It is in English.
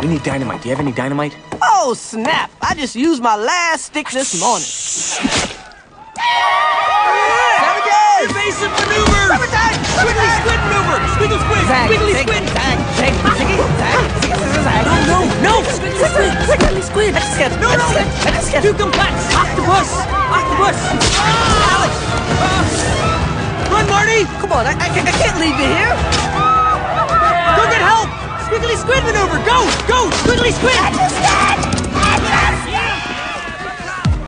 We need dynamite. Do you have any dynamite? Oh, snap! I just used my last stick this morning. Evasive maneuver! Squiggly squid maneuver! Squiggle squid! Zag, Squiggly squid! zag, zag, ziggy, zag, ziggy, ziggy, zag. No, no, no! Squiggly squid! Squiggly squid! Let's get, No, no! let's get. Too complex! Octopus! Octopus! Alex! Run, Marty! Come on, I, I, I can't leave you here. Go! Go! Squid!